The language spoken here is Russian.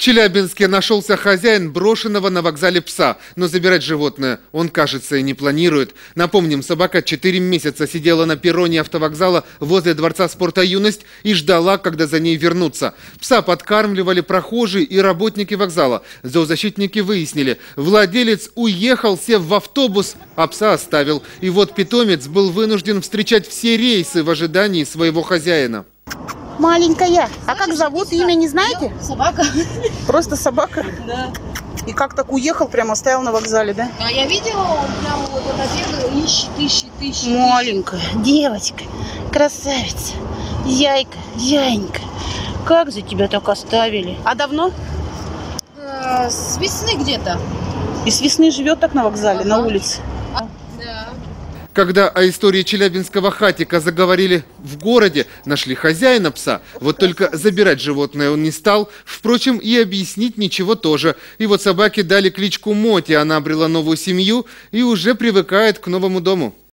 Челябинске нашелся хозяин брошенного на вокзале пса, но забирать животное он, кажется, и не планирует. Напомним, собака 4 месяца сидела на перроне автовокзала возле Дворца спорта «Юность» и ждала, когда за ней вернутся. Пса подкармливали прохожие и работники вокзала. Зоозащитники выяснили, владелец уехал, сев в автобус, а пса оставил. И вот питомец был вынужден встречать все рейсы в ожидании своего хозяина. Маленькая. А как зовут? Имя не знаете? Собака. Просто собака. Да. И как так уехал, прямо оставил на вокзале, да? А я видела, он прям вот это бегал, ищет, ищет, ищет. Маленькая. Девочка. Красавица. Яйка. Яйнька. Как за тебя так оставили? А давно? Э, С весны где-то. И с весны живет так на вокзале, на улице. Да. Когда о истории челябинского хатика заговорили в городе, нашли хозяина пса. Вот только забирать животное он не стал. Впрочем, и объяснить ничего тоже. И вот собаке дали кличку Моти. Она обрела новую семью и уже привыкает к новому дому.